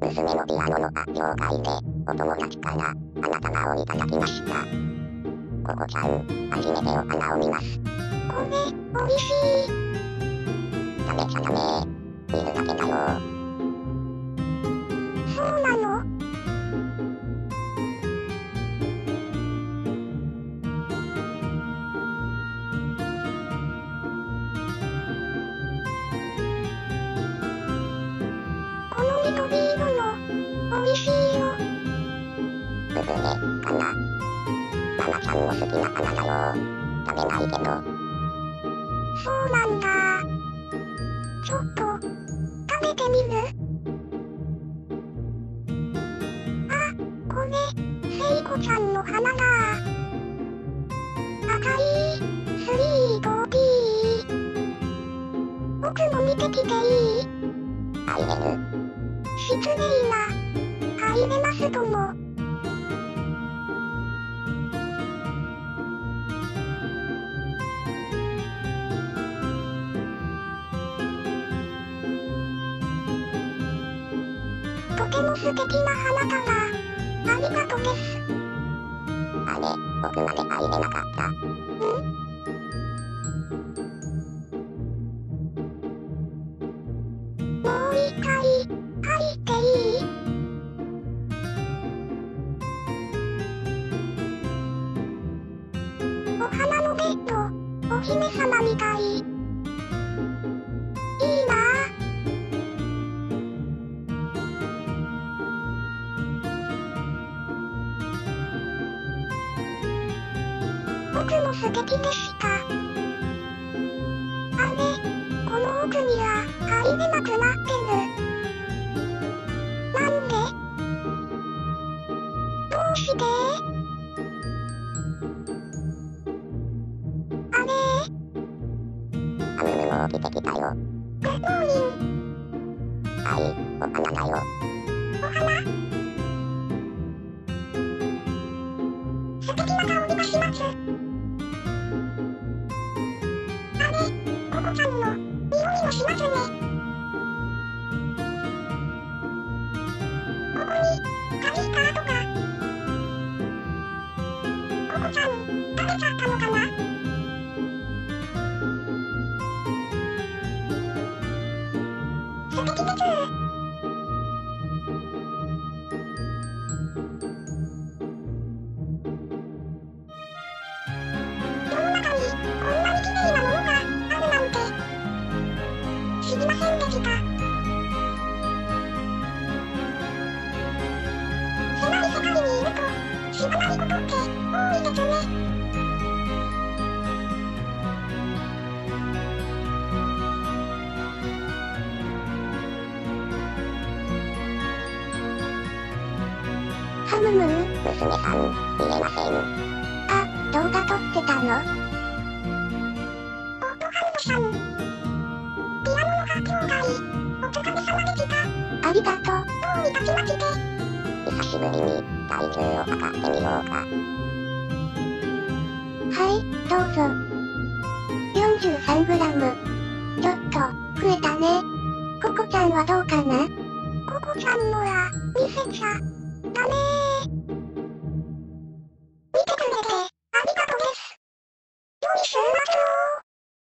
娘のピアノの発表会で、お友達から花束をいただきました。ココちゃん、初めてお花を見ます。これ、美味しい。ダメちゃダメ見るだけだよ。ブブネ、かな。ママちゃんも好きな花だよ。食べないけど。そうなんだ。ちょっと、食べてみるあ、これ、聖子ちゃんの花だ。赤い、スイートティー。僕も見てきていい入れる。失礼な。入れますとも。とても素敵な花束。ありがとです。あれ、僕まで入れなかった。もう一回、入っていいお花のベッド、お姫様みたい。僕も素敵でした。あれ、この奥には入れなくなってる。なんで？どうして？きてきたよ。グッモーニンはい、お花だよ。お花素敵な香りがします。ココちゃんの匂いもしますね。ここに、鍵スカートが。ココちゃん、食べちゃったのかな知りませんでした狭い世界にいると知らないことって多いですねハムムー娘さん、見れません。あ、動画撮ってたのありがとう。どういたしまして。久しぶりに体重を測ってみようか。はい、どうぞ。43グラム。ちょっと、増えたね。ココちゃんはどうかな？ココちゃんのは、見せちゃ、